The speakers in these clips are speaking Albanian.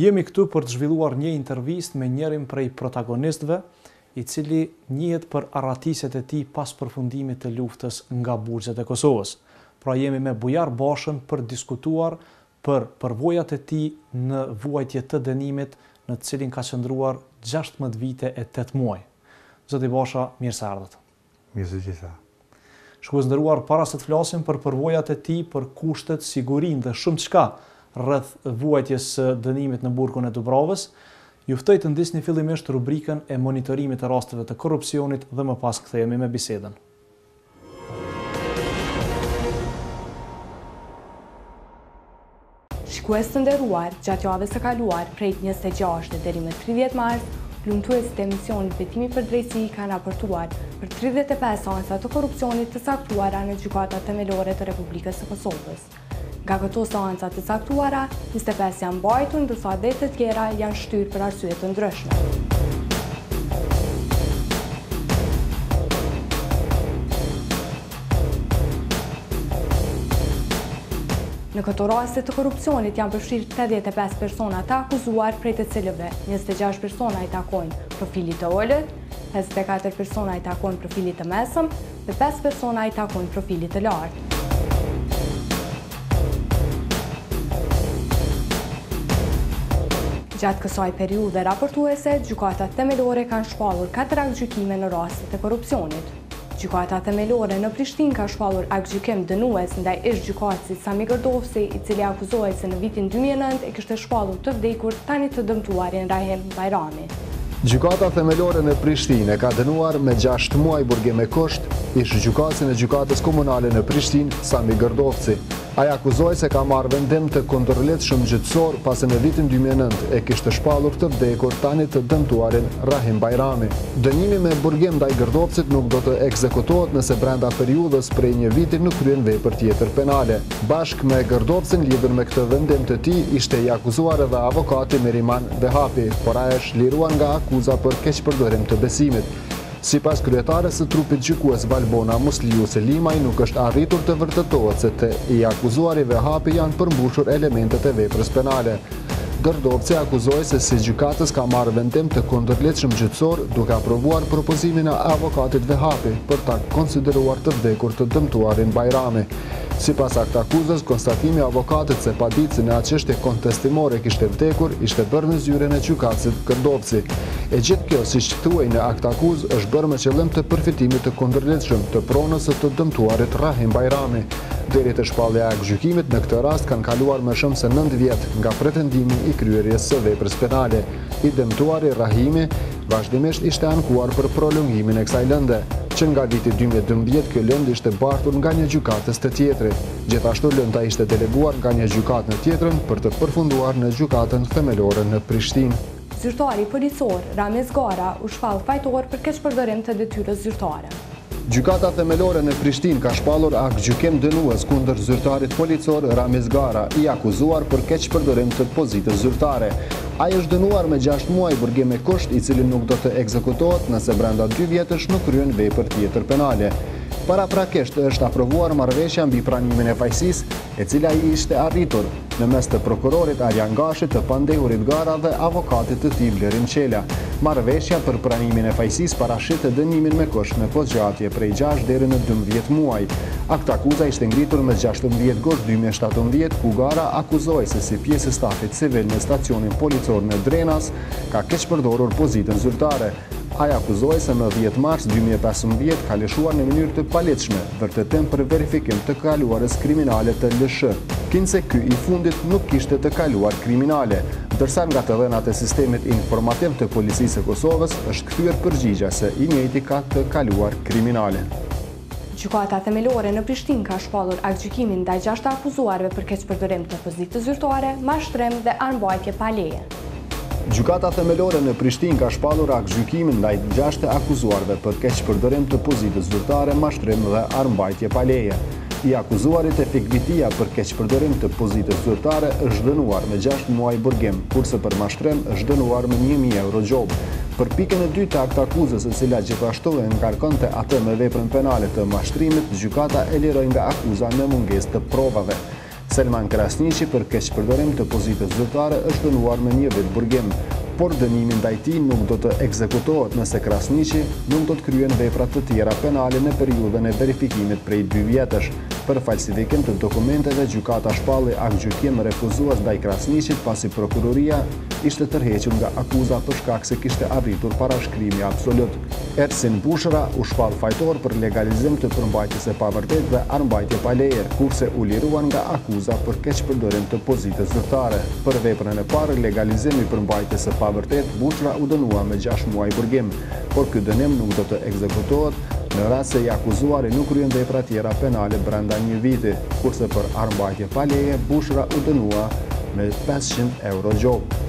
Jemi këtu për të zhvilluar një intervistë me njërin prej protagonistëve, i cili njihet për arratisjet e tij pas përfundimit të luftës nga burgjet e Kosovës. Pra jemi me Bujar Bashën për diskutuar për përvojat e tij në vuajtje të dënimit në të cilin ka qëndruar gjashtëmbëdhjetë vite e tetë muaj. Zoti Basha, mirë se erdhët. Mirë se ju gjeta. Shikues të nderuar, para se të flasim për përvojat e tij, për kushtet, sigurinë dhe shumëçka rreth vuajtjes së dënimit në burgun e Dubravës, ju ftoj të ndiqni fillimisht rubrikën e monitorimit të rasteve të korrupsionit dhe më pas kthehemi me bisedën. Shikues të nderuar, gjatë javës së kaluar, prej njëzet e gjashtë deri më tridhjetë mars, hulumtuesit e emisionit Betimi për Drejtësi kanë raportuar për tridhjetë e pesë seanca të korrupsionit të caktuara në gjykatat themelore të Republikës së Kosovës. Nga këto seanca të caktuara, njëzet e pesë janë mbajtur, ndërsa dhjetë të tjera janë shtyrë për arsye të ndryshme. Në këto raste të korrupsionit janë përfshirë tetëdhjetë e pesë persona të akuzuar prej të cilëve njëzet e gjashtë persona i takojnë profilit të ulët, pesëdhjetë e katër persona i takojnë profilit të mesëm dhe pesë persona i takojnë profilit të lartë. Gjatë kësaj periudhe raportuese, gjykatat themelore kanë shpallur katër aktgjykime në rastet e korrupsionit. Gjykata Themelore në Prishtinë ka shpallur aktgjykim dënues ndaj ish-gjykatësit Sami Gërdovci, i cili akuzohet se në vitin dy mijë e nëntë e kishte shpallur të vdekur tani të dëmtuarin Rahim Bajrami. Gjykata Themelore në Prishtinë e ka dënuar me gjashtë muaj burgim me kusht ish-gjykatësin e Gjykatës Komunale në Prishtinë, Sami Gërdovci, Ai akuzohej se ka marrë vendim të kundërligjshëm gjyqësor, pasi në vitin dy mijë e nëntë e kishte shpallur të vdekur tani të dëmtuarin Rahim Bajrami. Dënimi me burgim ndaj Gërdovcit nuk do të ekzekutohet nëse brenda periudhës prej një viti nuk kryen vepër tjetër penale. Bashkë me Gërdovcin lidhur me këtë vendim të tij ishte i akuzuar edhe avokati Meriman Vehapi, por ai është liruar nga akuza për keqpërdorim të besimit. Sipas kryetares së trupit gjykues Valbona Musliu Selimaj nuk është arritur të vërtetohet se te i akuzuari Vehapi janë përmbushur elementet e veprës penale. Gërdovci akuzohej se si gjykatës ka marrë vendim të kundërligjshëm gjyqësor duke aprovuar propozimin e avokatit Vehapi për ta konsideruar të vdekur të dëmtuarin Bajrami, Sipas aktakuzës, konstatimi i avokatit se paditësi në atë çështje kontestimore kishte vdekur, ishte bërë në zyrën e gjykatësit Kërdovci. E gjithë kjo, siç thuhej në aktakuzë, është bërë me qëllim të përfitimit të kundërligjshëm të pronës së të dëmtuarit Rrahim Bajrami. Deri te shpallja e aktgjykimit në këtë rast kanë kaluar më shumë se nëntë vjet nga pretendimi i kryerjes së veprës penale. I dëmtuari Rrahimi vazhdimisht ishte ankuar për prolongimin e kësaj lënde. Që nga viti dy mijë e dymbëdhjetë kjo lëndë ishte bartur nga një gjykatës te tjetri. Gjithashtu lënda ishte deleguar nga një gjykatë në tjetrën për të përfunduar në Gjykatën Themelore në Prishtinë. Zyrtari policor, Ramiz Gara, u shpall fajtor për keqpërdorim të detyrës zyrtare. Gjykata Themelore në Prishtinë ka shpallur aktgjykim dënues kundër zyrtarit policor Ramiz Gara, i akuzuar për keqpërdorim të pozitës zyrtare. Ai është dënuar me gjashtë muaj burgim me kusht, i cili nuk do të ekzekutohet nëse brenda dy vjetësh nuk kryen vepër tjetër penale. Paraprakisht është aprovuar marrëveshja mbi pranimin e fajësisë, e cila ishte arritur, në mes të prokurorit Arjan Gashi, të pandehurit Gara dhe avokatit të tij Blerim Qela. Marrëveshja për pranimin e fajësisë parashihte dënimin me kusht me kohëzgjatje prej gjashtë deri në dymbëdhjetë muaj. Aktakuza ishte ngritur më gjashtëmbëdhjetë gusht dy mijë e shtatëmbëdhjetë, ku Gara akuzohej se si pjesë e stafit civil në stacionin policor në Drenas, ka keqpërdorur pozitën zyrtare, Ai akuzohej se më dhjetë mars dy mijë e pesëmbëdhjetë ka lëshuar në mënyrë të paligjshme vërtetim për verifikim të së kaluarës kriminale të LSH, kinse ky i fundit nuk kishte të kaluar kriminale, ndërsa nga të dhënat e Sistemit Informativ të Policisë së Kosovës është kthyer përgjigja se i njëjti ka të kaluar kriminale. Gjykata Themelore në Prishtinë ka shpallur aktgjykimin ndaj gjashtë të akuzuarve për keqpërdorim të pozitës zyrtare, mashtrim dhe armëmbajtje pa leje. Gjykata Themelore në Prishtinë ka shpallur aktgjykimin ndaj gjashtë të akuzuarve për keqpërdorim të pozitës zyrtare, mashtrim dhe armëmbajtje pa leje. I akuzuari Tefik Vitia për keqpërdorim të pozitës zyrtare është dënuar me gjashtë muaj burgim, kurse për mashtrim është dënuar me një mijë euro gjobë. Për pikën e dytë të aktakuzës e cila gjithashtu e ngarkonte atë me veprën penale të mashtrimit, gjykata e liroi nga akuza në mungesë të provave. Selman Krasniqi për keqpërdorim të pozitës zyrtare është dënuar me një vit burgim, por dënimi ndaj tij nuk do të ekzekutohet nëse Krasniqi nuk do të kryen vepra të tjera penale në periudhën e verifikimit prej dy vjetësh. Për falsifikim të dokumenteve gjykata shpalli aktgjykim refuzues ndaj Krasniqit pasi prokuroria ishte tërhequr nga akuza për shkak se kishte arritur parashkrimi absolut. Ersin Bushra u shpall fajtor për legalizim të përmbajtjes së pavërtetë dhe armëmbajtje pa leje, kurse u lirua nga akuza për keqpërdorim të pozitës zyrtare. Për veprën e parë, legalizim i përmbajtjes së pavërtetë, Bushra u dënua me gjashtë muaj burgim, por ky dënim nuk do të ekzekutohet, në rast se i akuzuari nuk kryen vepra tjera penale brenda një viti, kurse për armbajtje pa leje, Bushra u dënua me 500 euro gjobë.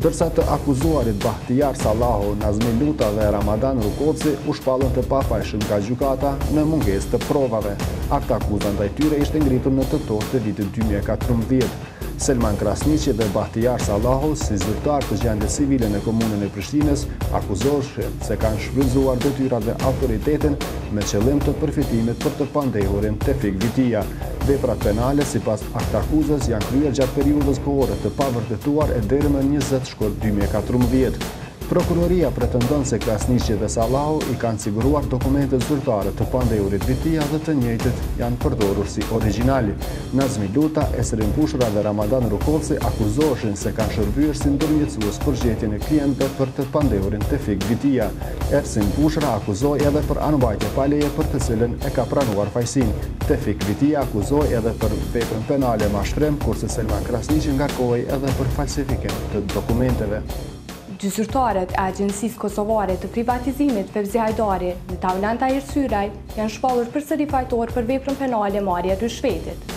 Ndërsa të akuzuarit Bahtijar Sallahu, Nazmi Luta dhe Ramadan Rukovci u shpallën të pafajshëm nga gjykata në mungesë të provave. Aktakuza ndaj tyre ishte ngritur në Tetor të vitit dy mijë e katërmbëdhjetë, Selman Krasniqi dhe Bahtijar Sallahu si zyrtarë të gjendjes civile në Komunën e Prishtinës akuzoheshin se kanë shfrytëzuar detyrat dhe autoritetin me qëllim të përfitimit për të pandehurin Tefik Vitia. Veprat penale sipas aktakuzës janë kryer gjatë periudhës kohore të pavërtetuar e deri më njëzet shkurt dy mijë e katërmbëdhjetë. Prokuroria pretendon se Krasniqi dhe Sallahu i kanë siguruar dokumentet zyrtare të pandehurit Vitia dhe të njëjtët janë përdorur si origjinal. Nazmi Luta, Ersin Bushra dhe Ramadan Rukovci akuzoheshin se kanë shërbyer si ndërmjetësues për gjetjen e klientëve për të pandehurin Tefik Vitia. Ersin Bushra akuzohej edhe për armëmbajtje pa leje për të cilën e ka pranuar fajësinë. Tefik Vitia akuzohej edhe për veprën penale mashtrim, kurse Selman Krasniqi ngarkohej edhe për falsifikim të dokumenteve. Dy zyrtarët e Agjencisë Kosovare të Privatizimit, Fevzi Hajdari dhe Taulant Tahirsylaj, janë shpallur përsëri fajtorë për veprën penale Marrja e Ryshfetit.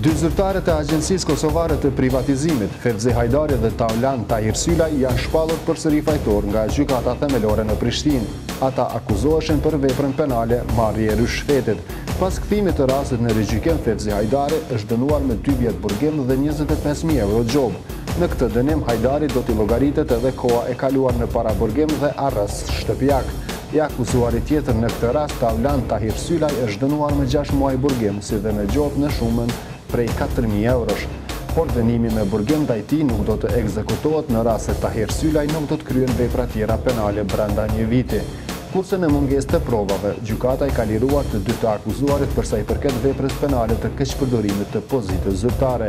Dy zyrtarët e Agjencisë Kosovare të Privatizimit, Fevzi Hajdari dhe Taulant Tahirsylaj, janë shpallur përsëri fajtorë nga Gjykata Themelore në Prishtinë. Ata akuzoheshin për veprën penale Marrje e Ryshfetit. Pas kthimit të rastit në rigjykim, Fevzi Hajdari është dënuar me dy vjet burgim dhe njëzet e pesë mijë euro gjobë. Në këtë dënim Hajdarit do t'i llogaritet edhe koha e kaluar në paraburgim dhe arrest shtëpiak. I akuzuari tjetër në këtë rast, Taulant Tahirsylaj është dënuar me gjashtë muaj burgim si dhe me gjobë në shumën prej katër mijë eurosh. Por dënimi me burgim ndaj tij nuk do të ekzekutohet në rast se Tahirsylaj nuk do të kryen vepra tjera penale brenda një viti. Kurse në mungesë të provave, gjykata i ka liruar të dy të akuzuarit përsa i përket veprës penale të keqpërdorimit të pozitës zyrtare.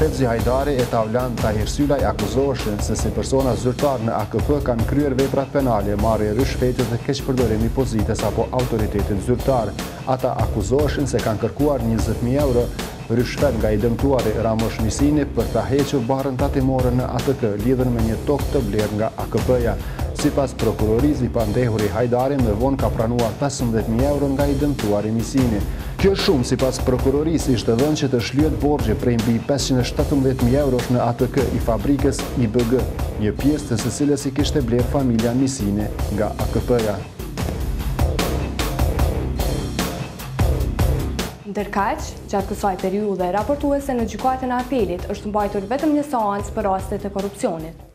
Fevzi Hajdari e Taulant Tahirsylaj akuzoheshin se si persona zyrtarë në AKP kanë kryer veprat penale marrje e ryshfetit dhe keqpërdorim i pozitës apo autoritetit zyrtar. Ata akuzoheshin se kanë kërkuar njëzet mijë euro ryshfet nga i dëmtuari Ramosh Misini për ta hequr barrën tatimore në ATK lidhur me një tokë të blerë nga AKP-ja. Sipas prokurorisë, i pandehuri Hajdari më vonë ka pranuar pesëmbëdhjetë mijë euro nga i dëmtuari Misini. Kjo shumë, sipas prokurorisë, ishte dhënë që të shlyhet borxhi prej mbi pesëqind e shtatëmbëdhjetë mijë eurosh në ATK i fabrikës IBG, një pjesë të së cilës i kishte blerë familja Misini nga AKP-ja. Ndërkaq, gjatë kësaj periudhe raportuese, në Gjykatën e Apelit është mbajtur vetëm një seancë për rastet e korrupsionit.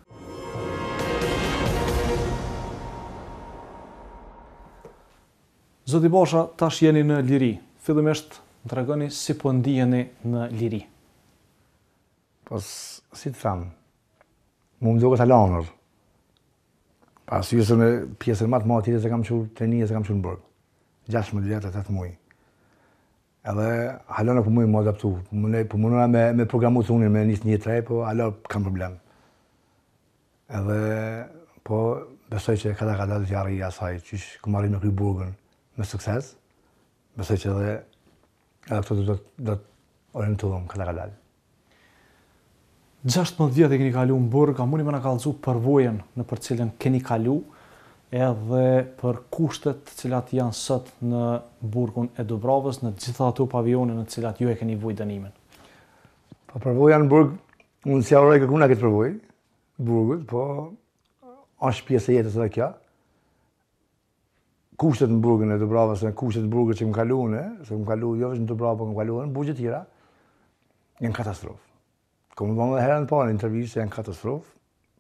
Zoti Bosha, tash jeni në liri. Fillimisht, më tregoni si po ndiheni në liri. Po, si të them, mu më doket hala andërr. Për arsye se në pjesën më të madhe të jetës e kam, të rinisë e kam qenë në burg. Gjashtëmbëdhjetë vjet e tetë muaj. Edhe hala nuk po muj m'u adaptu. Po mundoj, po mundoj me me programu trunin me nis një jetë të re, po hala kam problem. Edhe po besoj që kadal kadal do t'ia arrij asaj, qysh kom arrit me kry burgun me sukses. Besoj që edhe edhe këtu do të do të orientohem kadal kadal. Gjashtëmbëdhjetë vjet i keni kalu në burg, a muni me na kallzu përvojën nëpër të cilën keni kalu edhe për kushtet të cilat janë sot në burgun e Dubravës në të gjitha ato pavione në të cilat ju e keni vujt dënimin? Po përvoja në burg, unë s'ia uroj kërkujna këtë përvojë, burgut, po është pjesë e jetës edhe kjo. kushtet në burgun e Dubravës, në kushtet në burgun që kom kalu unë, se kom kalu unë, jo veç në Dubravë, po kom kalu në burgje tjera, janë katastrofë. Kom thënë edhe herën e parë në intervistë se janë katastrofë,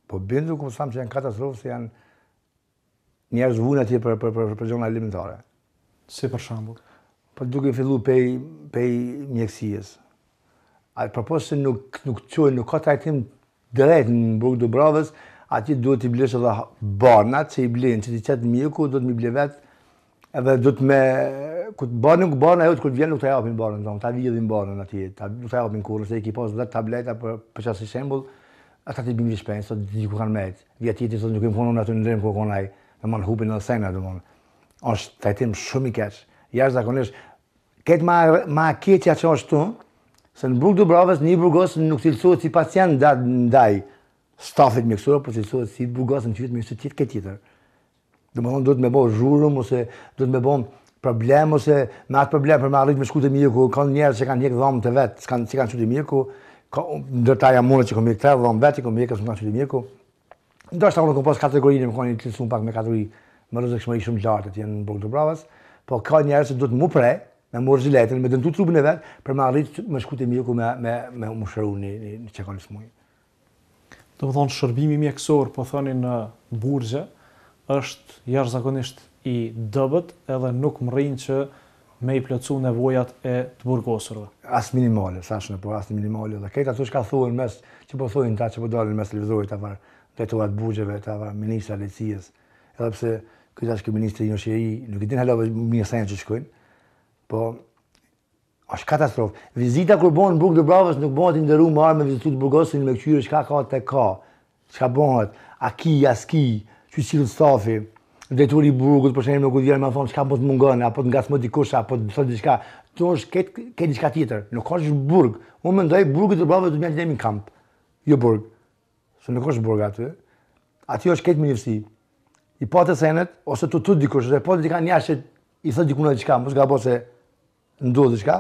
po i bindun jom që janë katastrofë, se janë, njerëzit vujnë atje për, për, për, për gjana elementare. Si për shambull? Po duke fillu pej, pej mjekësisë. Për arsye se nuk, nuk ka, nuk ka trajtim Drejt në Burg të Dubravës, atje duhet t'i blesh edhe barnat që i blen, që t'i qet mjeku, duhet mi ble vetë, edhe duhet me, kur t'i bjen, nuk bon, ajo kur të vjen, nuk t'i japin barnat, domethonë, t'i vjedhin barnat atje, ta, nuk të japin kur, nëse i ki pas dhetë tableta për, për, si shembull, ata t'i bijnë, shpesh thonë, s'po e di ku kanë mbet, vjen tjetri, thotë nuk jom konë unë aty në ndërrim, u konë ai, domethonë hupin edhe senet, domethonë, është trajtim shumë i keq, jashtëzakonisht, Keq, ma ma e keqja që është këtu, se në Burg të Dubravës një i burgosun nuk cilësohet si pacient nda, ndaj stafit mjekësor, por cilësohet si i burgosun në qytet me të tjetër këtë tjetër. Domethënë duhet me bë zhurmë ose duhet me bë problem ose me atë problem për me arrit me shku te mjeku, ka njerëz që kanë hjek dhambët vetë, s'kanë, s'kanë shku te mjeku, ka, ndër ta jam unë që kam hjek tre dhambë vetë, që kam hjek as nuk kam shku te mjeku. Ndoshta unë kam pas kategorinë, më kanë cilësu pak me kategori me rrezikshmëri shumë të lartë atje në Burg të Dubravës, po ka njerëz që duhet m'u pre, me marrë zhiletën, me dëmtu trupin e vet për me arrit me shku te mjeku me me me m'u shëru në në çka kanë sëmundje. Domethonë shërbimi mjekësor po thoni në burgje është jashtëzakonisht i dobët edhe nuk mrrin që me i plotësu nevojat e të burgosurve. As minimale, s'janë, po as minimale, dhe krejt ato çka thuhen në media, që po thuhen ta, që po dalin me u lavdëru këta farë drejtorët e burgjeve, këta farë ministrat e drejtësisë, edhe pse, tash asht ky ministri nji i ri, nuk i din hala mirë senet qysh shkojnë, po, është katastrofë. Vizita kur bonë në Burg të Dubravës, nuk bonë t'nderumit me ardhë me vizitu të burgosin, me kqyrë çka ka, çka, Çka bëhet? A ki, a s'ki, që sillet stafi, drejturi i burgut për shembull kur vjen më thon çka po të mungon, apo të ngacmon dikush, apo të thotë diçka, këtu është krejt krejt diçka tjetër. Nuk ka ç'është burg. Unë mendoj burgu i Dubravës është një kamp. Jo burg. Se nuk është burg aty. Aty është krejt mënyrësi. I fut senet ose tu tu dikush, ose po diçka një ashtë i thotë dikujt diçka, mos gabo se Ndodh diçka,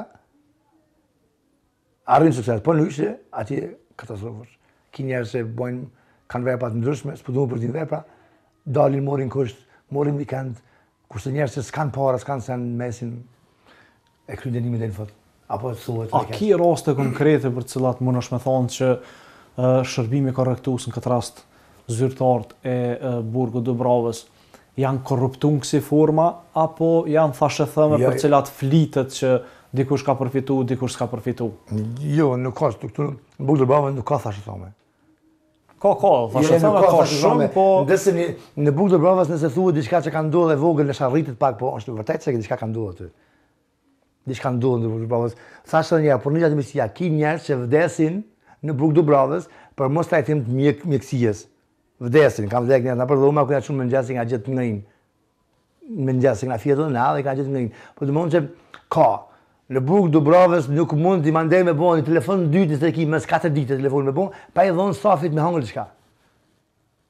arrin sukses, po në qoftë, aty katastrofë. Ki njerëz që bojnë, kanë vepra të ndryshme, s'po du me përmend vepra, dalin morin kusht, morin vikend, kurse njerëz që s'kanë para, s'kanë sen mesin e kryjnë dënimin deri në fund. Apo të thuhet, A ki raste konkrete për cilat mundesh me thonë që shërbimi korrektues në këtë rast zyrtarët e burgut Dubravës Janë korruptu n' kësi forma apo janë thashethëme për cilat flitet që dikush ka përfitu, dikush s'ka përfitu? Jo, nuk ka, këtu në burg të Dubravës nuk ka thashethëme. Ka, ka, thashethëme ka shumë, po... Nëse në burg të Dubravës nëse thuhet diçka që ka ndodhë e vogël ndoshta rritet pak, po është vërtet se diçka ka ndodhë aty. Diçka ndodh në burg Dubravës. Thashetheme, po edhe mjekësia, ki njerëz që vdesin në burg Dubravës për mos trajtim të mjek, mjekësies. Vdesin, kanë vdek njerëz, nëpër dhoma, ku janë çu n'mëngjes e kanë gjet të ngrim. N'mëngjes e kanë gjet, edhe e kanë gjet të ngrim. Po të mund që, ka, në burg Dubravës nuk mundesh ti mandej me bo një telefon në dytë në streki, mes 4 dite telefon me bo, pa i dhonë stafit me hangër diçka.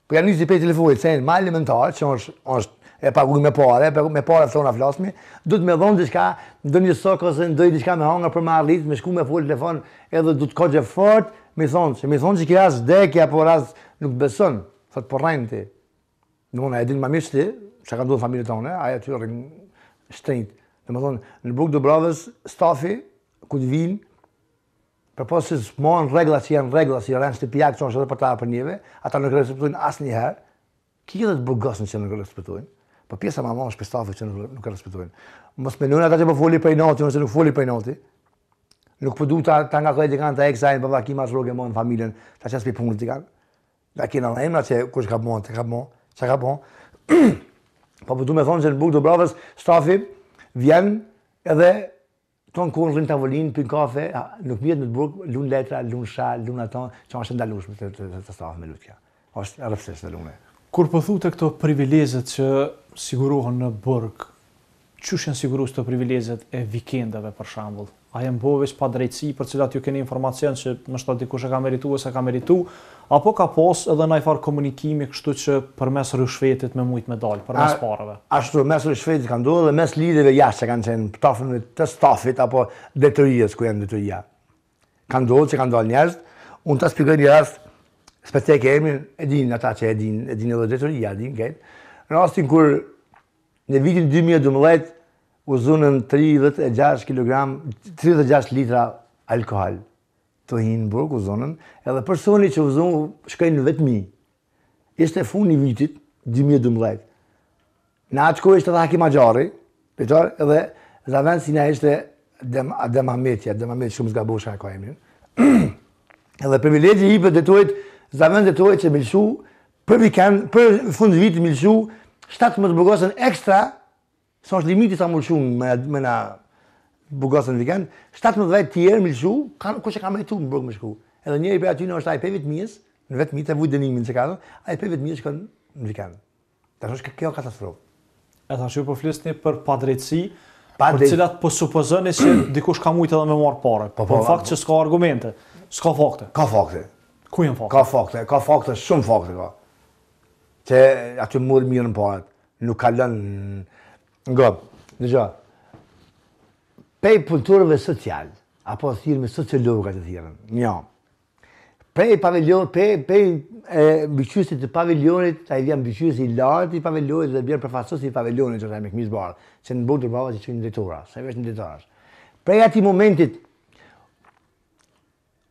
Po ja nisi prej telefonit se ma elementar që është është e paguaj me pare, me pare tona flasmi, duhet me dhon diçka, ndonjë sok ose ndonjë diçka me hangër për me arrit, me shku me fol në telefon, edhe duhet koxha fort, me thon se me thon se ki rast vdekje po as nuk beson, thot po rren ti. Domethënë e din ma mirë se ti, çka ka ndodhur familjes tonë, ai aty rrin shtrejt. Domethënë, në burg Dubravës, stafi ku të vijnë Përpos që s'i majnë rregullat që janë rregulla, si rend shtëpiak që është edhe për ta për neve, ata nuk respektojnë asnjëherë, ki edhe të burgosun që nuk respektojnë, po pjesa ma e madhe është prej stafit që nuk, nuk respektojnë. Mos menojnë ata që po foli për inati, se nuk foli për inati, nuk po du ta, ta ngarkoj dikan te, se edhe ai me qat rrogë e mban familjen, ta qes prej punës dikan. T'i thana n'emra që kush ka bo, çka ka bo, çka ka bo. po po du me thonë që në burg të Dubravës, stafi vjen edhe Ton kohën rrin n'tavolinë, pin kafe, nuk mirret me të burg, lun letra, lun shah, lun ato, që është e ndalueshme të të të stafit me lujt kjo. Është rreptësisht e ndalume. Kur po thute këto privilegjet që sigurohen në burg, qysh janë siguru këto privilegjet e vikendeve për shembull? A janë bo vesh padrejtësi për cilat ju keni informacion që ndoshta dikush e ka meritu ose s'ka meritu, Apo ka pas edhe naj far komunikimi kështu që përmes ryshfetit me mujt me dal, përmes pareve. Ashtu, mes ryshfetit ka ndodhur dhe mes lidhjeve jashtë që kanë qenë pe stafit, të stafit apo drejtories ku janë drejtoria. Ka ndodhur që kanë dalë njerëz, unë ta shpjegoj një rast specifik e emrin e dinë ata që e dinë, e dinë edhe drejtoria, e dinë këtë. Rastin kur në vitin 2012 u zunën 36 kilogram, 36 litra alkohol. të hyjnë në burg, u zunën, edhe personi që u zu, shkoi në vetmi. Ishte fund i vitit, 2012. Në atë kohë ishte dhe Haki Maxharri drejtor, edhe zavendsi ishte Adem Ahmetja, Adem Ahmet mos gabosha e ka emrin. edhe privilegji i për drejtorët, zavenddrejtorët që me i lëshu, për vikend, për fund vitit me i lëshu, 17 burgosun ekstra, Sa është limiti sa m'u lshu me na burgosun vikend, 17 tjerë me i lshu, kanë kush e ka merituar në burg me shku. Edhe njëri prej atyre është ai pe vetmijes, në vetmi tu vujt dënimin që ka dhënë, ai pe vetmijes shkon në vikend. Tash është kjo katastrofë. E tash ju po flisni për padrejtësi, për cilat po supozoni se dikush ka mujtë edhe me marr pare. Po, po, po fakt që s'ka argumente, s'ka fakte. Ka fakte. Ku janë fakte? Ka fakte, ka fakte, shumë fakte ka. Te aty murë mirren paret. Nuk kalon, ngo. Dëgjo, pej punëtorëve social, apo thirrmi sociologa të thirrën, njo. Pej paviljon, pej, pej mbikëqyrësit të paviljonit, tani vjen mbikëqyrësi i lartë i paviljonit dhe vjen përfaqësuesi i paviljonit, që është ai me këmishë bardhë, që në burg Dubravë i quajnë drejtora, se vetë në drejtora është. Prej atij momentit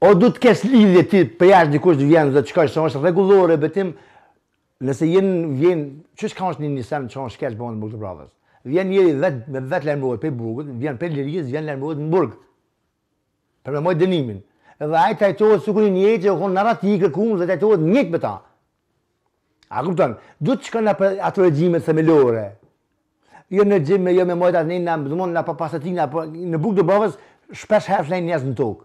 o duhet të kesh lidhje ti për jashtë dikush të vjen dhe të shkojë, se është rregullore betim Nëse jen vjen qysh ka është një sen që shkel po në burg të Dubravës. Vjen njëri vet me vet lajmërohet pe burgut, vjen pe lirisë, vjen lajmërohet në burg. Për me majt dënimin. Edhe ai trajtohet sikur një njeri që kon n'arrati i kërkuar dhe trajtohet njëjtë me ta. A kupton? Duhet të shkon në ato regjime themelore. Jo në regjime jo me mojta në na domon na pa pasatina, po në burg të Dubravës shpesh herë flenë njerëz në tokë.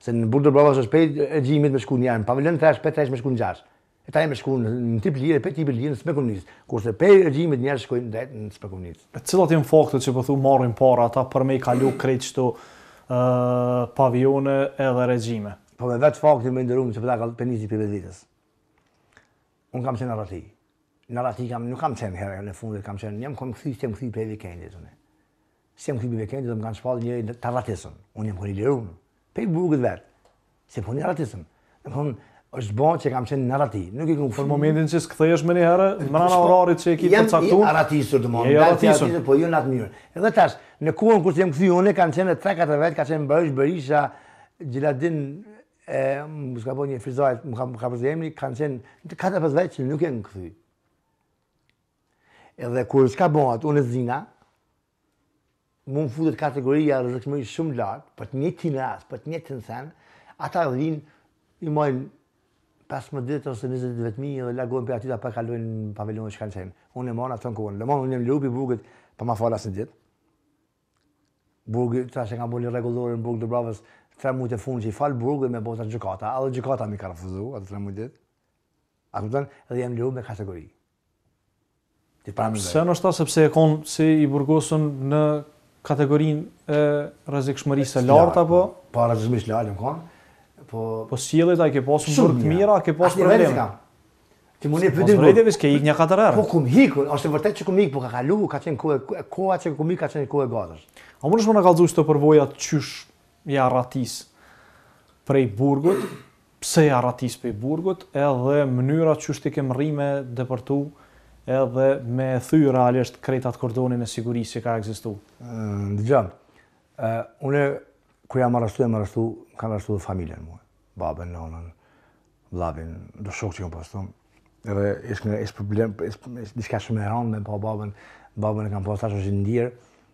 Se në burg Dubravë është prej regjimit me shku njëherë në pavilon tresh, prej tresh me shku në gjashtë. E tani me shku në tip lirë e prej tipit lirë në Smrekonicë. Kurse prej regjimit njerëz shkojnë drejt në Smrekonicë. E cilat janë faktet që po thu marrin para ata për me i kalu krejt qëto pavione edhe regjime? Po me vetë faktin me ndërru në qëpëta ka pe nisi prej vetvetes. Unë kam qenë në arrati. Në arrati kam, nuk kam qenë herën e fundit, kam qenë, jam kon kthy, s'jam kthy prej vikendit. S'jam kthy pi vikendi, edhe më kanë shpallë njeri të arratisun. Unë jam kon i lirun, pej burgut vetë. Se po një arratisëm. Në thonë, është bon që kam qenë në arrati. Nuk i këmë për momentin që s'kthehesh menjëherë, mrena orarit që e ki për caktu. Jam arratisur të mund, dalë të arratisur, po jo në atë mënyrë. Edhe tash, në kohën kur s'jam kthy une, kanë qenë 3-4 vetë, ka qenë Mbërësh, Berisha, Xheladin, e, më s'ka po një frizajt, më ka, ka përzë emri, kanë qenë 4-5 vetë që nuk janë kthy. Edhe kur diçka bëhet unë zina, mu m'futet kategoria e rrezikshmërisë shumë lart, për të njëjtin rast, për të njëjtin sen, ata vin i mojnë 15 ditë ose 20 ditë vetmi dhe largohen prej aty prapë kalojnë në pavilon që kanë qenë. Unë e mora tanë kohën, domethënë unë jam liru pi burgit pa ma fal asnji ditë. Burgi, tash e kanë bërë një rregullore në burg të Dubravës, tre mujt e fundit i fal burgu me bota gjykata, edhe gjykata m'i ka refuzu, atë tre muj ditë. A kupton? Dhe jam liru me kategori. Ti pa mendoj. Se ndoshta sepse je konë si i burgosun në kategorinë e rrezikshmërisë së lartë apo po. para rrezikshmërisë lartë më kanë. Po po sjelljet a i ke pasur n'burg të mira, ke pasur probleme. Ti mundi të pyetësh vetë vetë ke ikë nja katër herë. Po kum ik, është vërtet që kum ik, po ka kalu, ka qenë kohë, koha që kum ik ka qenë kohë e gatë. A mundesh me na kallëzu këto përvoja qysh je arratis prej burgut Pse je arratis pej burgut edhe mënyra qysh ti ke mrri me depërtu edhe me e thy realisht krejt atë kordonin e sigurisë që ka ekzistu? Dëgjo, unë kur jam arrestu jam arrestu, më kanë arrestu dhe familjen mua, babën, nënën, vllavin, do shokë që kam pas këtu. Edhe ish një ish problem, ish diçka shumë e rëndë me pa babën, babën e kam pas tash është i ndjerë.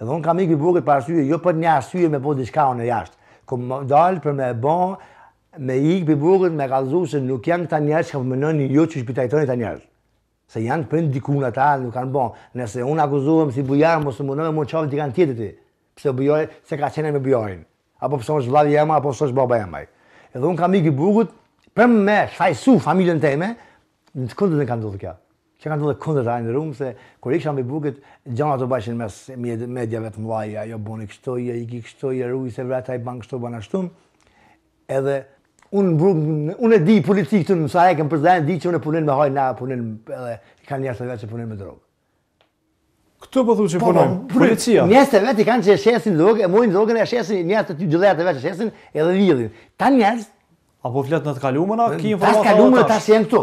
Edhe unë kam ikë pi burgut për arsye, jo për një arsye me bo diçka unë jashtë. Kom dalë për me bo, me ikë pej burgut, me kallëzu se nuk janë këta njerëz që ka përmenojnë po jo që shpita i këta njerëz. Se janë prind dikun ata nuk kanë bo. Nëse unë akuzohem si Bujar, mos të mundojnë, merr n'qafë dikan tjetër ti. Pse Bujar, se ka qenë me Bujarin. Apo pëse është vllavi jem, apo pëse është baba jem. Edhe unë kam ikë i vogël, për me shfajsu familjen teme, në të kundërtën ka ndodh kjo. Që ka ndodhë e kundërta ai në rrum se kur iksha pi burgit gjanat u bajshin mes mediave të mëdha ai ajo boni kështu ai iki kështu ai rruju se vret ai ban kështu ban ashtu edhe unë në rrugë unë e di policinë këtu në sa e kem Prizren di që unë punon me hajna punon edhe kanë njerëz të vetë që punon me drogë Këtu po thotë që po, punon. Po, policia. Njerëz të vetë kanë që shesin drogë, e mojnë drogën e shesin, njerëz të ty dy dhjetë vetë shesin edhe vjedhin. Tan njerëz. Apo flet në të kaluara, ki informacion. Tash kaluara tash janë këtu.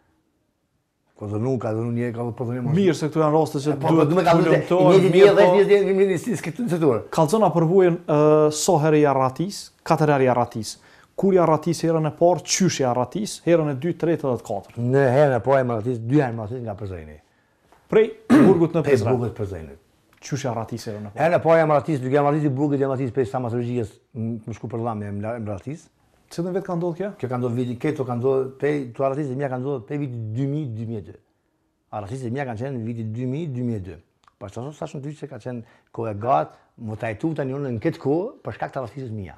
Po dhe nuk, edhe nuk njëri ka dhe përdorim. Po Mirë, se këtu janë raste që po, duhet të nëmëtojnë. Njëri një dhe një dhe një ministrisë këtë në sektorë. Kallzona përvojën sa herë je arratis, katër herë je arratis. Kur je arratis herën e parë, qysh je arratis, herën e dy, tretë dhe të katër. Në herën e parë jam arratis, dy herë jam arratis nga Prizreni. Prej burgut në Prizren. Prej burgut në Prizren. Qysh je arratis edhe në burg? Edhe po jam arratis, nuk jam arratis prej burgut jam arratis prej stomatologjisë, me shku për dham jam jam arratis. Cilin vit ka ndodhur kjo? Kjo ka ndodhur vitin këto ka ndodhur prej arratisjet e mia kanë ndodhur prej vitit 2000 2002. Arratisjet e mia kanë qenë në vitin 2000 2002. Pas çfarë sa shumë dyshë ka qenë kohë e gat, me trajtu tani unë në këtë kohë për shkak të arratisjeve mia.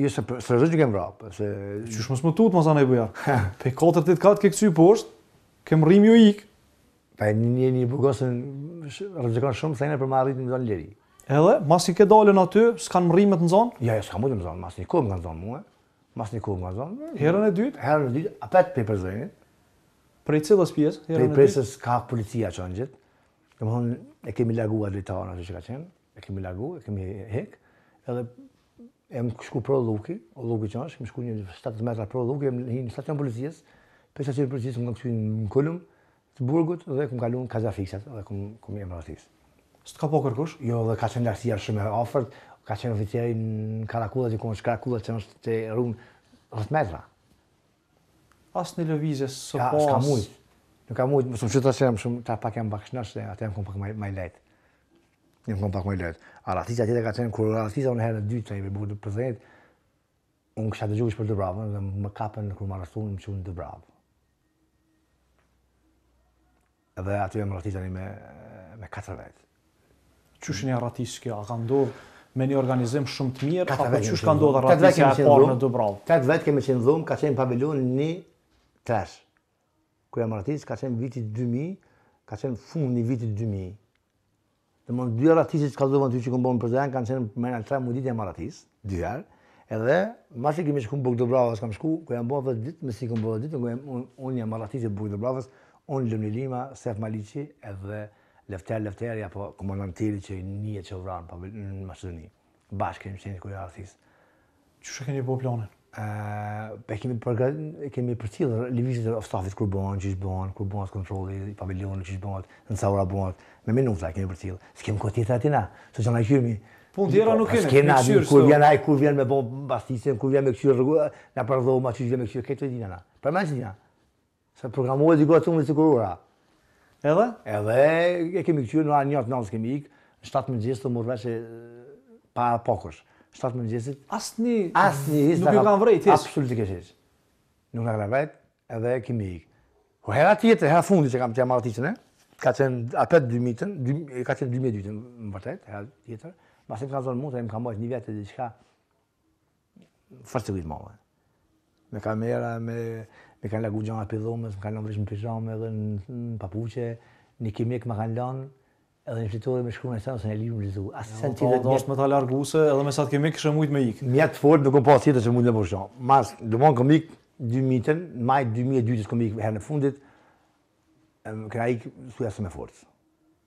Jo, se për sërëzë që kemë vrapë, po se... Qysh mos m'u tutë, ma zanë e bëja. Prej katit të katërt ke kcy poshtë, ke mrri me ikë. Po e një një i burgosun rrezikon shumë, thejnë e për ma rritë në zonë liri. Edhe, masi ke dalë aty, s'kanë mrri me të zanë? Jo, jo, s'kanë mujtë me m'zanë, mas një kohe më kanë zanë mue, mas një kohe më kanë zanë. Herën e dytë? Herën e dytë, apet prej Prizrenit. Prej cilës pjesë? Prej pjesës ka policia që në gjithë. Domethënë e kemi largu dritaren aty që ka qenë, e kemi largu, e kemi hek, edhe jam shku për olluki, olluki që është, jam shku nja 7 metra për olluki, jam hi në stacion policisë, prej stacion policisë më kam këthy në kulm të burgut dhe kam kalu në kazafisat dhe kam jam arratisë. S'të ka pa kërkush? Jo, dhe ka qenë largësia shumë e afërt, ka qenë oficeri në karakoll i konë, që karakolli që është rreth 10 metra. Asnjë lëvizje s'u pa. Jo, s'ka mujt. Nuk ka mujt, s'u qyta se jam shumë, tash pak jam pak shnosh, se atëherë jam kon pak ma i lejt. Jam kon pak ma i lejt. Arratisja tjetër ka qenë, kur u arratisa unë herën e dytë, prej burgut Prizrenit, unë kisha dëgju për Dubravën, dhe më kapën, kur më arrestun, më çun Dubravë. Dhe aty jam arratis me me katër vetë. Qysh një arratisje kjo, a ka ndodhë me një organizim shumë të mirë, apo qysh ka ndodhë arratisja e parë në Dubravë? Katër vetë kemi qenë n'dhomë, ka qenë pavijoni tresh. Kur jam arratis, ka qenë viti 2000, ka qenë fundi i vitit 2000. Domethënë dy arratisje çka zëvën ty që kam bo n'Prizren, kanë qenë me në tre muj ditë jam arratis, dy herë, edhe masi kemi shku në Burg të Dubravës, kam shku, kur i kam bo dhetë ditë, masi kam bo ditë, unë jam arratis prej Burgut Dubravës, unë Lumni Lima, Sef Maliqi, edhe Lefter Lefteri, apo komandant Teli që një që vranë, pa në Maqedoni. Bashkë kemi qenë kur jemi arratisë. Qysh e keni bo planin? E kemi, përgrat, kemi përcjellë lëvizjet e stafit kur bëhen, qysh bëhen, kur bëhet kontrolli i pavijonit, qysh bëhet, në sa ora bëhet, me minuta kemi përcilë. Së kemi këtë tjetër atina, se që në kemi... Punë tjera nuk keni, me këqyrë Kur vjen ai, kur vjen me bo bastisjen, kur vjen me këqyrë rrugë, nëpër dhoma, qysh vjen me këqyrë, këto i dina na. Përmendsh i dina. Se programohet diku aty me siguri. Edhe? Edhe e kemi këqyrë në orë njëtë nëzë kemi ikë, në shtatë mëngjesit të mërë veqë pa pokush. Shtatë mëngjesit... Asnjë... Asnjë... Nuk ju kanë vrejt, hiç? Absolut askush nuk na kanë vrejt, edhe kemi ikë. Po hera tjetër, hera e fundit që kam të jamarë tjetën e, ka qenë apet 2000-ën, ka qenë 2002-ën me vërtet, hera tjetër, masi më kanë zanë mu, më kanë majtë një vjet e diçka, Farë të kujt, madje. Me kamera, me, me kanë largu gjana prej dhomës, me kanë lanë në pizhame edhe në papuqe, një kimik me kanë lanë, edhe një fletore me shkru në sanë, se në liu në lizu. Asni sen tjetër... Po, është me ta larguse, edhe me sa të kimik, kisha mujtë me ikë. Mjaft fort, nuk më pa tjetër që mujtë me bërë Mas do muj kom ikë, dy mijë e dytën, maj të dy mijë e dytë kom ikë, herën e fundit, kena ikë, thuja se me forcë.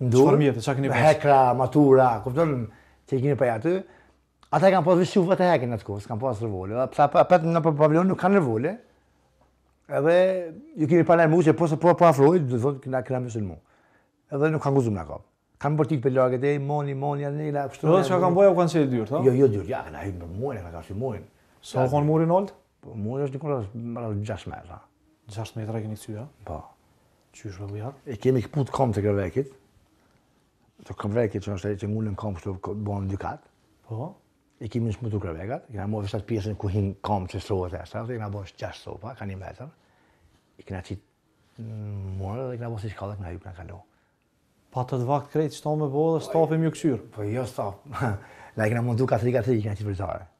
Çfarë mjete, çka keni pas? Hekra, matura, kupton? Që i keni pa aty. Ata kanë pas vetë çufa të hekin atë kohë, s'kanë pas revole. Pse pa pa në pavijon nuk kanë revole. Edhe u kemi pa lajmë që po se po po afrohet, do të thotë kena kena mësy më. Edhe nuk kanë guxu me na kap. Kanë bërtit për lagët e moni moni anë ila kështu. Do të thotë çka kanë bë, u kanë çelë dyrt, ha? Jo, jo dyrt, ja kena hyp për murin, kena kcy murin. Sa u kanë muri i nalt? Po muri është diku rreth 6 metra. 6 metra keni kcy, a? Po. Qysh bre jaran? E kemi këput komt e krevetit. Të krevetit që është ai që ngulën kom kështu bën dy kat. Po. E kemi shmontu krevetat, kemi marrë vetë pjesën ku hin kom që shohet ashtu, atë kemi bërë 6 copa, ka një metër. E kemi ngjit mm, mur dhe kemi bërë si shkallë dhe kena kalu. Po pate vakt krejt, këto me bo dhe stafi ju këqyrë. Po jo staf, na e kena mundu ka tri ka tri, kena qitë përgjore.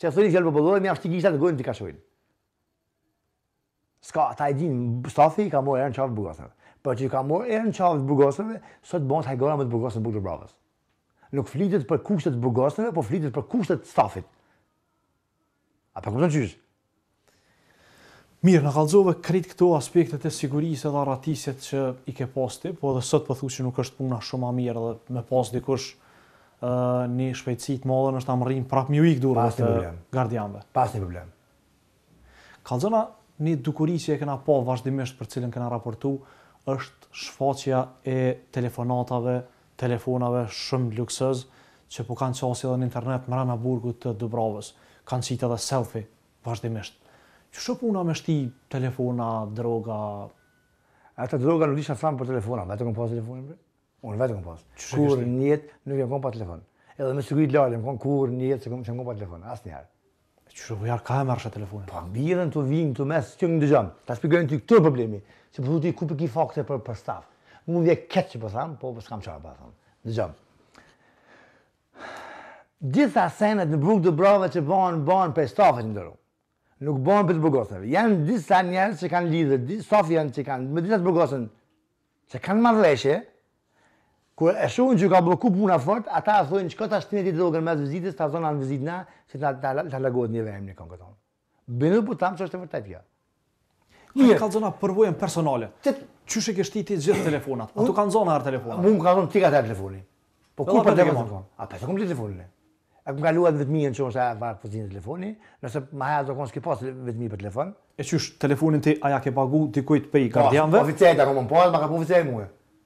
Që thonë fjalë popullore, m'i shti gishtat n'gojën, t'i kafshojnë. S'ka, ata e din, stafi i ka morë erën n'qafë t'burgosunve. Po po që i ka morë erën n'qafë t'burgosunve, sot bëhet hajgare me të burgosun n'burg të Dubravës. Nuk flitet për kushtet e burgosunve, po flitet për kushtet e stafit. A po po kupton qysh? Mirë, na kallxove krejt këto aspektet e sigurisë edhe arratisjet që i ke pas ti, po edhe sot po thu që nuk është puna shumë ma mirë edhe me pas dikush një shkathtësi të madhe ndoshta mërrin prapë me u ik duarve të gardianëve. Pa asnjë problem. Kallxona një dukuri që e kena pa vazhdimisht për të cilën kena raportu, është shfaqja e telefonatave, telefonave shumë luksoz që po kanë qasje edhe në internet mrena burgut të Dubravës. Kanë qitë edhe selfie. Vazhdimisht. Qysh o puna me shti telefona, droga? Ato droga nuk di çfarë t'tham, për telefona, vetë kam pas telefonin bre. Unë vetë kam pas. Kurrë në jetë nuk jam kon pa telefon. Edhe me siguri t'nalt, me kon kurrë në jetë s'kam kon pa telefon, asnjëherë. Qysh o Bujar ka e merrshe telefonin? Po birën tu vijnë nërmes, tash dëgjom. Ta shpjegoj ty këtë problemi. Se po ti ku po ki fakte për për staf. Mu vjen keq që po tham, po s'kam çfarë po tham. Dëgjom. Gjitha senet në burg të Dubravës që bëhen bëhen prej stafit n'dorë nuk bëhen prej të burgosunve jan disa njerëz që kanë lidhje n'staf jan që kanë me disa të burgosun që kanë marrëveshje kur e shohin që ju ka blloku puna fort ata thonë çka ta shtim ti drogën mes vizitës ta zonë anë vizitna që ta ta largohet vëmendja n'komë tonë Binu po tham ç'është e vërtet kjo. Mirë. Kallzona përvojën personale. Ti çysh e ke shti ti gjithë telefonat. A t'kanë zanë naj her telefonat. Mu m'ka zan tri her telefonin. Po kur po telefon? A po kum telefonin? A kam kalu vetmi që është pa kuzhinë telefoni, nëse më haja do kon ski pas vetmi për telefon. E çysh telefonin ti a ja ke pagu dikujt prej gardianëve? Po oficeri ta bjen po, ma ka pru oficeri mua.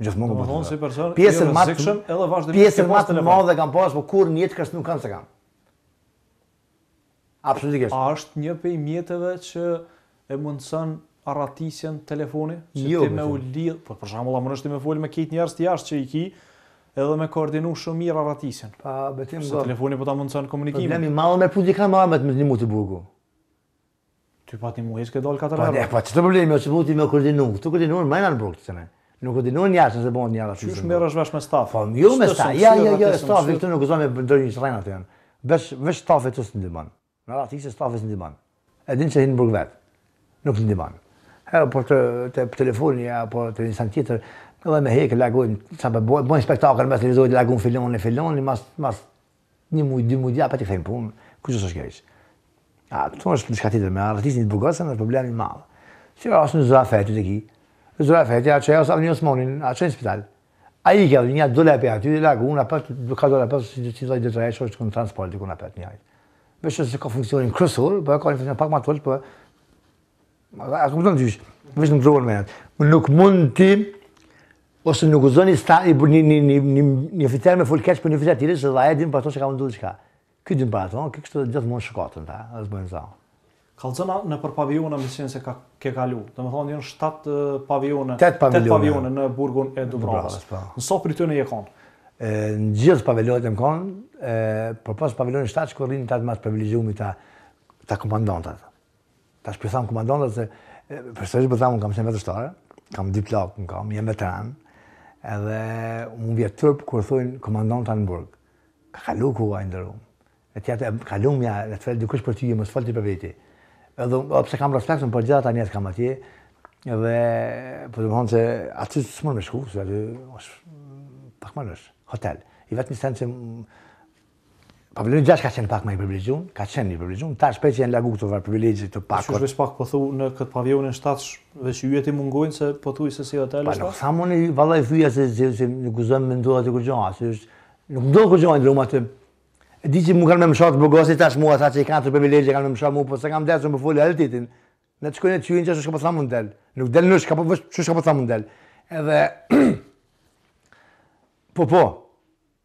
Gjithmonë po. si person, pjesën më të shpeshtë edhe vazhdimisht. Pjesën më të madhe kam pas, por kur në jetë kështu nuk kam se kam. Absolutisht. A është një prej mjeteve që e mundson arratisjen telefoni, që jo, ti me u lidh, po për shembull, a mundesh ti me fol me këta njerëzit jashtë që i ki, edhe me koordinu shumë mirë arratisjen. Pa dyshim. Se telefoni po ta mundëson komunikimin. Problemi më madh me punë ka marrë me tej murit t'burgut. Ti pa ti ke hek, ke dalë katër herë. Po, po çfarë problemi është, mundesh me koordinu? Këtu koordinohen mrena n'burg senet. Nuk koordinohen jashtë se bëhen jashtë. Çish merresh vesh me staf? Po, jo me staf. Ja, ja, ja, stafi këtu nuk guxon me ndonjë rrethanë aty. Veç, veç stafi këtu së ndimon. Në arratisje stafi së ndimon. E din që hinë burg vet. Nuk ndimon. E për te telefoni apo te një send tjetër, edhe me hekë largojnë, çfarë bëjnë, bëjnë spektakël në televizor u largu filani, filani, mas mas Një muj, dy muj, apet i kthejnë n'punë, kush është keq. A, këtu është diçka tjetër me arratisjen burgosun është problem i madh. Si rastin e Rafetit e ki. Rafeti, a çe ose Avni Osmanin, a çe në spital. A i kjellë, një dole e pe aty, u largu, erdh apet, dhe ka dole apet, si të dojë dhe të rejshë, është kënë transport, dhe kënë apet një ajtë. Veç s'e ka funksionin kryesor, po e ka një funksion pak më të ulët, po A po kupton qysh, veç në tjetër mënyrë. Nuk mund ti, ose nuk guxon një staf, një, një, një, një, një, një oficer me fol keq për një oficer tjetri, se dha e din për ato që ka ba diçka. Ky din për ato, kështu gjithë mund shkatërrohen, ta, dhe s'bojnë za. Kallzona nëpër pavijona, meqenëse ke kalu. Domethënë, janë 7 pavione, 8 pavione, pavione në burgun e Dubravës. Po. Në sa prej tyne je konë? Në gjithë pavilonet jam konë, përpos pavilonit 7 që rrinë ata ma t'privilegjumit, të komandantat. Tash po i tham komandantat se përsëri po them unë kam qenë vetë ushtarë, kam dy plagë, unë kam, jam veteran. Edhe mu vjen turp kur thojnë komandanta në burg. Ka kalu koha e ndërrume. E ti a t'ka kalu ajo, le të fol dikush për ty, mos fol ti për veti. Edhe unë pse kam respekt unë për gjithë ata njerëz që kam atje. Edhe po domethënë se aty s'mund me shku, se aty është pak më luks. Hotel. I vetëm sen që Paviloni gjashtë ka qenë pak më i privilegjun, ka qenë i privilegjun, tash prej që janë largu këto var privilegje t'paku. Qysh veç pak po thu në këtë pavionin shtatë veç yjet i mungojnë se po thu se si hotel është. Po nuk thamë unë vallai thyja se se nuk guxon me ndodh aty kurrë aty është. Nuk ndodh kurgja aty. E di që m'kanë me m'sha t'burgosurit tash mua, ata që i kanë ato privilegje kanë me m'sha mua po se kam dashur me fol realitetin. Le të shkojnë e kqyrin çka po tham a del. Nuk del nuk çka po, çka po tham a del. Edhe po po.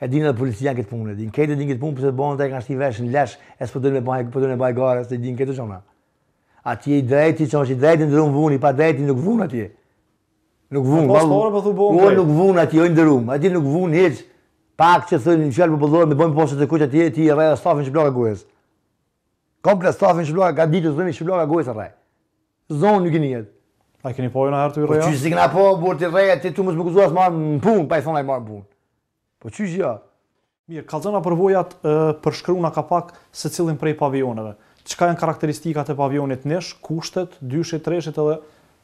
E dinë edhe policia këtë punë, dinë këtë dinë këtë punë pse bën ata kanë shti vesh në lesh, e s'po duhen me bëj, po duhen me bëj gara, se dinë këtë zonë. Ati i drejti çon, i drejti ndrum vuni, pa drejti nuk vun atje. Nuk vun, vallë. Po po thu pra. Po nuk vun atje, oj ndrum, atje nuk vun hiç. Pak që thonë një fjalë popullore, bëjmë poshtë të kuqe atje, ti rreth stafin që blloka gojës. Komplet stafin që blloka ka ditë të thonë që blloka gojës rreth. Zonë gënjel. A e keni pa ju najherë tu rreh? Po çysh s'i kna pa burr tu i rreh ti tu mos më guxuar s'marr në punë pa i thonë ai marr në punë. Po çysh ja. Mirë, kallzona përvojat e përshkruna ka pak secillin prej pavioneve. Çka janë karakteristikat e pavionit njish, kushtet, dyshit, treshit edhe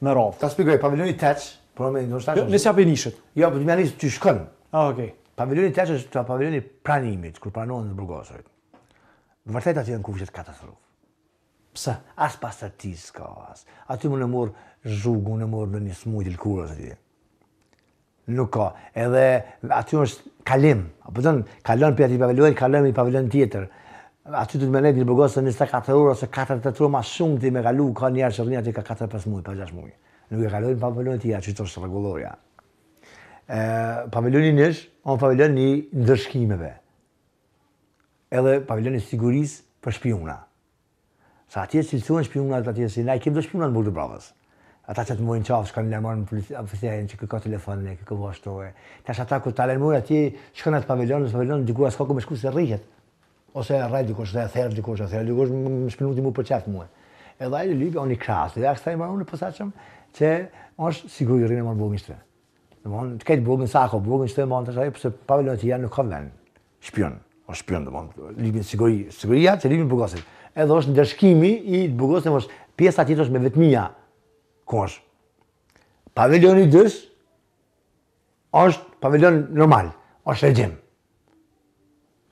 me radhë. Ta shpjegoj, pavioni tetsh, për momentin unë s'tashë. Jo, nisja prej njishit. Jo, po du me ja nis çysh shkon. Ah, okay. Pavioni tetsh është pavioni i pranimit, kur pranohen të burgosurit. Vërtet aty janë kushtet katastrofë. Pse? As pastërti s'ka as. Aty mund me morr zgjebe, mund me morr ndonjë smuj t'lëkurës aty. Nuk ka. Edhe aty është kalim. Do me thon, kalon për atë pavilon, kalon në një pavilon tjetër. Aty duhet me nejt një burgosën 24 orë ose 48 orë më shumë ti me kalu, ka njerëz që rrinë aty ka 4-5 muaj, pa 6 muaj. Nuk e kalojnë pavilon qysh është rregullorja. Ë paviloni njish, osht pavilon i ndërshkimeve. edhe pavilon i sigurisë për shpiuna. Sa atje cilësohen shpiunat atje si na i kemi do shpiunat në Burg t'Dubravës. Ata që të marrin n'qafë, shkojnë lajmërojnë në polici, oficerin që ky ka telefonin e ky ka vashtoje. Tash ata ku ta lajmërojnë atje, shkojnë n'atë pavilon, në pavilon, dikush s'ka ku me shku se rrihet. Ose e rreh dikush, dhe e therë dikush, e therë dikush, me shpiunu ti mu m'more qafë mu. Edhe ajde lypi, anë i krasë, dhe ashtë ta i marë unë i pësaqëm, që është sigur i rrinë e marë bogë Domthon, krejt burgun sa ka burgun, çfarë mund të thotë, pse pavilon t'janë nuk ka vend. Shpion, o shpion domthon, lypin siguri, siguria që lypin t'burgosit. Edhe është ndërshkimi i burgosit domthon pjesa tjetër është me vetmia. Kosh. Pavilioni dysh është pavilion normal, është regjim.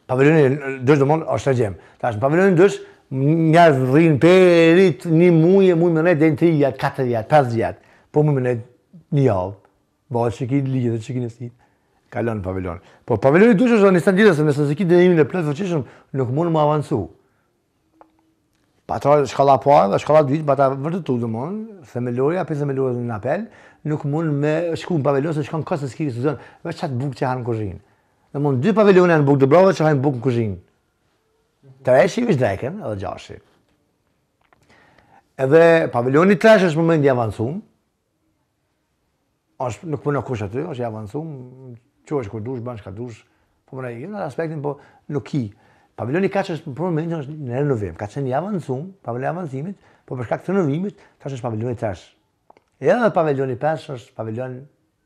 Paviljoni dysh domethon osht regjim. Tash në paviljonin dysh njerëz rrinë prej një muj e muj me nejt deri në 3 vjet, 4 vjet, 5 vjet. Po muj me nejt një javë. Nëse ki lidhje dhe çikin e si. Kalon në paviljon. Po paviljoni dysh është në stan gjithasë nëse s'e ki dënimin e plotfuqishëm nuk mund me avancu. Pa ta dhe shkalla e parë dhe shkalla e dytë, pa ta vërtetu domethon, themelorja, pra themelorja dhe në apel, nuk mund me shku në pavilon se shkon kësë s'ki kësë zonë, veç qat bukë që hanë në kuzhinë. Domethon dy pavilone në burg t'Dubravës që hajnë bukë në kuzhinë. Treshi veç drekën edhe gjashti. Edhe paviloni tresh është momenti i avancumë, është nuk punon kush aty, është i avancum, çohesh kur dush, ban çka dush. Po më jo në aspektin po nuk ki. Paviloni katër është për momentin është në renovim, ka qenë i avancum, paviloni i avancimit, po për shkak të renovimit tash është paviloni tresh. Edhe paviloni 5 është pavilon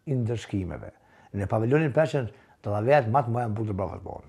i ndëshkimeve. Në pavilonin 5 janë dallaveret më të mëdha në burg të Dubravës.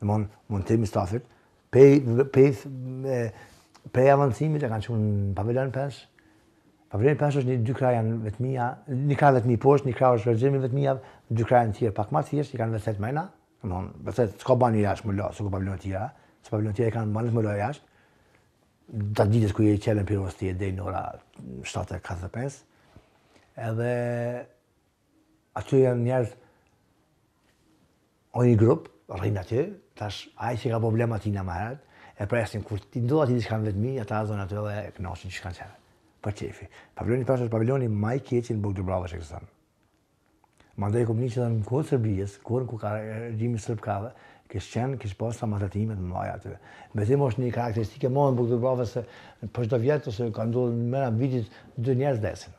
Domthon mundet me stafin, pej pej me prej avancimit e kanë çu në pavilon 5. Pavilon 5 është një dy krah janë vetmia, një krah vetmi poshtë, një krah është regjimi vetmia, dy krah janë tjerë pak më të thjeshtë, i kanë dhomat më mdha. Domthon, vetë s'ka banjo jashtë me u la, s'ka pavilon të tjera, s'ka pavilon të tjera kanë banjot me u la jashtë. Gjatë ditës kur i çelin pirosti e dei në ora 7:45. Edhe Aty janë njerëz o një grup, rrinë aty, tash ai që ka probleme atje më herët, e presin kur t'i ndodhë aty diçka në vetëmi, ata e zonë aty dhe e kënaqin që kanë qejf, për qejfi. Paviloni pesë është paviloni më i keq në Burg të Dubravës që ekziston. Mandej kom ni që në kohën Serbijës, kohën kur ka regjimi serb këtu, kish qenë, kish pas maltratime të mëdha aty. Besim është një karakteristike ma në Burg të Dubravës se për çdo vjet ose ka ndodhur mrena vitit dy njerëz desin.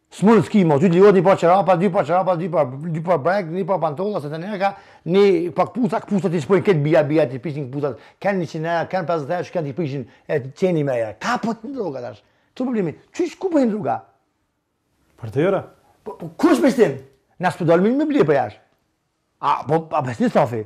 S'mundet s'ki mo, ty të lejohet një par çarapa, dy par çarapa, dy par, dy par brek, një par pantolla, trenerka, një par këpuca, këpucat i shpojnë krejt bira bira, t'i prishin këpucat, janë njëqind euro, janë 50 euro, çka janë, t'i prishin, e qeni me ardhë. Ka po hin droga tash. Qe problemi? Qysh, ku po hin droga? Prej stafit? Po, po kush Besim? Na s'po dalim me ble prej jashtë. A, po, e bjen stafi?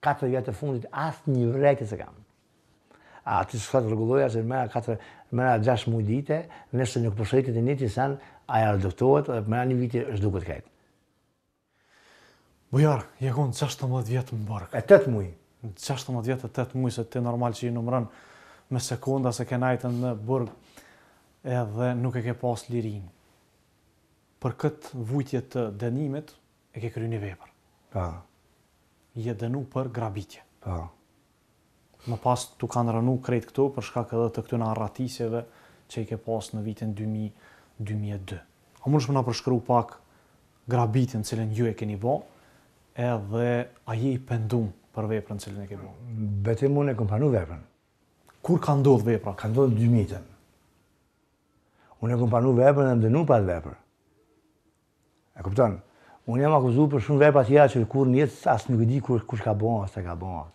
Katër vjet e fundit asnjë vërejtje s'e kam. Aty është rregullorja se mrena katër, mrena gjashtë muaj dite, nëse nuk përsëritet i njëti sen, ajo reduktohet dhe mrena një viti zhduket krejt. Bujar, je konë 16 vjetë në burg. E 8 muaj. 16 vjetë e 8 muaj, se ti normal që i numëron me sekonda se ke ndejtun në burg edhe nuk e ke pas lirin. Për këtë vujtje të dënimit, E ke kry një vepër. Po. Je dënu për grabitje. Po. Më pas t'u kanë rënu krejt këtu për shkak edhe të këtyre arratisjeve që i ke pas në vitin dy mijë, dy mijë e dy. A mundesh me na përshkru pak grabitjen të cilën ju e keni bo, edhe a je i pendum për veprën të cilën e ke bo? Besim unë e kom pranu veprën. Kur ka ndodh vepra? Ka ndodh në dymijtën. Unë e kom pranu veprën dhe jam dënu për atë vepër. E kupton? Unë jam akuzuar për shumë vepra të tjera që kurrë në jetë as nuk e di kush e ka bo as çka ka bo.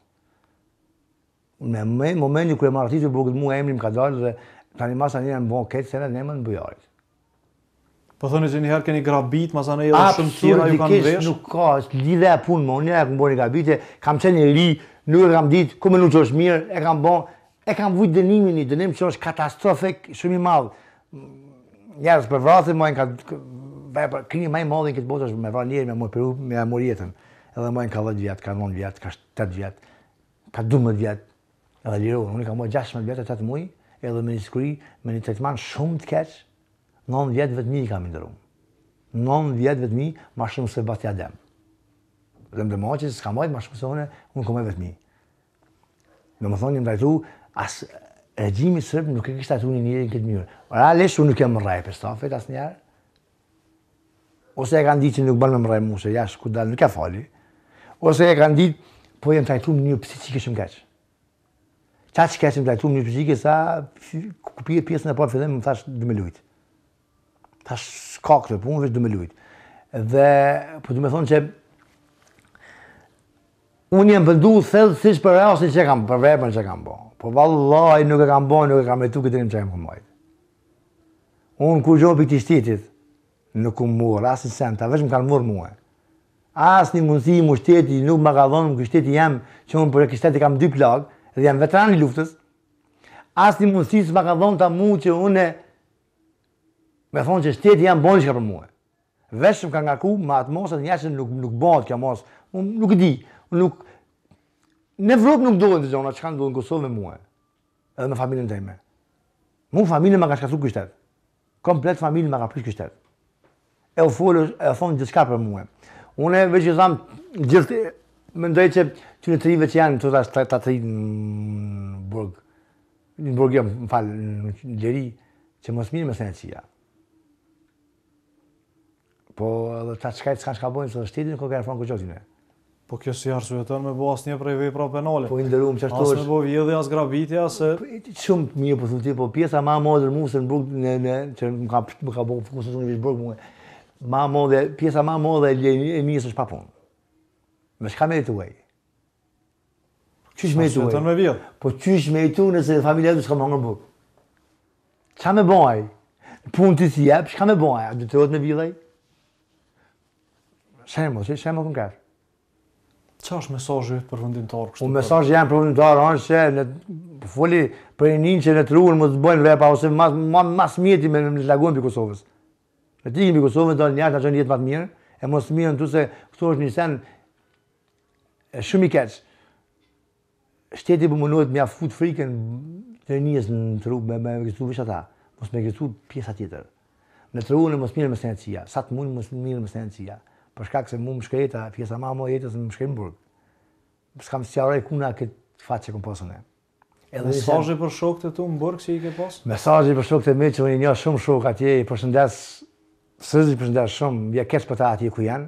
Në momentin kur kam ikë prej burgut mua emri më ka dalë dhe tani masanej me bo këto sene në emër Bujarit. Po thoni që njëherë keni grabit, masanej edhe shumë tjera ju kanë vesh? nuk ka, lidhje ajo punë, po unë e kam bo një grabitje, kam qenë i ri, nuk e kam ditë, kam menu që është mirë, e kam ba, E kam vujt dënimin, një dënim që është katastrofik, shumë i madh. Njerëz për vrasje, majnë ka... vepër, krimi më i madh n'këtë botë është me vra njeri me m'pre me ia marr jetën. Edhe majnë ka 10 vjet, ka 9 vjet, ka 8 vjet, ka 12 vjet. Edhe lirohen, unë kam marrë 16 vjet e 8 muaj, edhe me një siguri, me një tretman shumë të keq, 9 vjet vetmi i kam ndejtur. 9 vjet vetmi më shumë se Baca Adem. Domethënë që s'ka majtë, ma shumë se une, unë kom në vetmi. Domethënë jam trajtu as regjimi serb nuk e kishte trajtu një njeri në këtë mënyrë. Realisht unë nuk jam marre prej stafit asnjëherë, ose e kanë ditë që nuk ban me m'rreh mu, se jashtë kur dal nuk e fali, ose e kanë ditë, po jam trajtu në mënyrë psikike shumë keq. Qaq keq jam trajtu në mënyrë psikike, sa kur e pe pjesën e parë fillim më thash du me lujtë. Tash çka ka këtu, po unë veç du me lujt. Dhe, po du me thonë që unë jem pendu thellësisht për rastin që kam, për veprën që kam bo. Po vallaj nuk e kam bo, nuk e kam meritu këtë dënim që kam majt. Unë kurgjo pi këtij shtetit, nuk kum murë, asni sen, kta veç më kanë murë muhe. Asnjë mundësi mu shteti, nuk më ka dhonë, mu ky shteti jem, që unë për këtë shtet i kam dy plagë, dhe jam veteran i luftës, asnjë mundësi s'ma ka dhonë kta mu që unë Me thonë që shteti jem boni diçka për muhe. Veç më ka ngarku, me atë masë atë njerë që nuk, nuk bahet kjo masë. Unë nuk di, unë nuk... Në Evropë nuk ndodhin këto gjana çka ndodhin n' Kosovë me muhe. Edhe me familjen teme. Mu familjen ma ka shkatrru ky shtet. Komplet familjen ma ka prish ky shtet. E u folë, e u thonë gjithka për muhe. Une veç i thom, gjithë, mendoj që këtyne të rinjve që janë, të tash të rinj në burg. Në burg jam, jo, më falë, në liri, që mos mirren me sene t'kqia. Po, edhe ata çka, s'kanë çka bojnë, se dhe shtetin, ko kërë fanë kërë qotine. Po kjo s'i arsyeton me bo asnjë prej veprave penale. Po i nderuar më qartësh. As me bo vjedhje as grabitje as se shumë të mirë po thu ti po pjesa më e madhe mua se në burg në në që më ka më ka bërë fokus unë vetë burg mua. Më e madhe pjesa më e madhe e rinisë është pa punë. Me çka me jetu? Qysh me jetu? Ta me vjedh? Po qysh me jetu nëse familja jote s'ka me ngrënë bukë? Çka me bo? Punë ti s'i jep, çka me bo? Do të thotë me vjedh? Shembull, si shembull konkret. Çfarë është mesazhi përfundimtar kështu? Po mesazhi jem përfundimtar është se unë po foli për rini që në tru mos bëjnë vepra ose mas mas mas mjeti me u largu prej Kosovës. Me ikë pi Kosovës do njerëz për jetë më të mirë, e mos të rrinë ktu se këtu është një sen e shumë i keq. Shteti po munohet me ja fut frikën rinisë në tru me ekzistu veç ata, mos me ekzistu pjesa tjetër. Me tregu mos u mirr me sene t'kqija, sa të mund mos u mirr me sene t'kqija, për shkak se mu më shkreta pjesa ma e madhe e jetës më shkoi n'burg. S'kam ja uru kërkujna kët fat që kom pas une. Edhe Mesazhe për shokët e tu në burg që i ke pas? Mesazhe për shokët e mi që unë i njoh shumë shokë atje, i përshëndes, i përshëndes shumë, më vje keq për ta atje ku janë,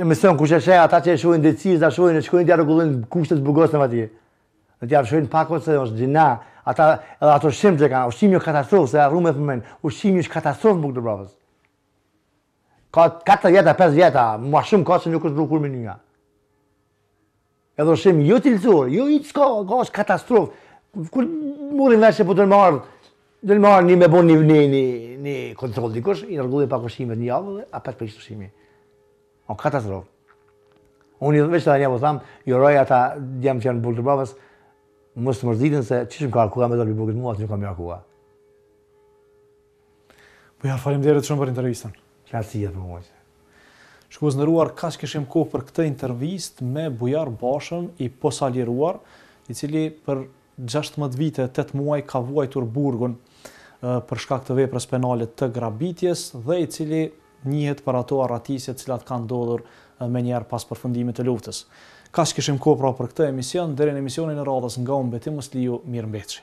Emision kush e sheh ata që e shohin drejtësinë ta shohin e shkojnë t'ia rregullojnë kushtet të burgosunve atje. Le t'ia lëshojnë pak se është gjynah. Ata edhe at ushqim që kanë, ushqimi është katastrofë, se harrum me përmen, ushqimi është katastrofë në burg të Dubravës. Ka 4 vjeta, 5 vjeta, ma shumë ka që nuk është ndërru kurr menyja. Edhe ushqim jo cilësor, jo hiç s'ka, është katastrofë. Kur murrin vesh që po don me ardhë, don me ardhë një me bo një, një, një, një kontrol dikush, i rregullojn pak ushqimet një javë dhe apet prishet ushqimi. O katastrofë. Unë veç edhe një po thamë, ju uroj ata djemë që janë n'burg të Dubravës, mos të mërziten se që shumë ka arkua me do një burë këtë mua, atë që kam një arkua. Bujar faleminderit shumë për intervistën. Knaqësia për mua që. Shikues të nderuar, kaq kishim kohë për këtë intervistë me Bujar Bashën, i posaliruar, i cili për 16 vite e 8 muaj ka vuajtur burgun për shkak të veprës penale të grabitjes dhe i cili njihet për ato arratisje të cilat kanë ndodhur menjëherë pas përfundimit të luftës. Kaq kishim kohë pra për këtë emision, deri në emisionin e radhës nga unë Betim Musliu, mirë mbetshi.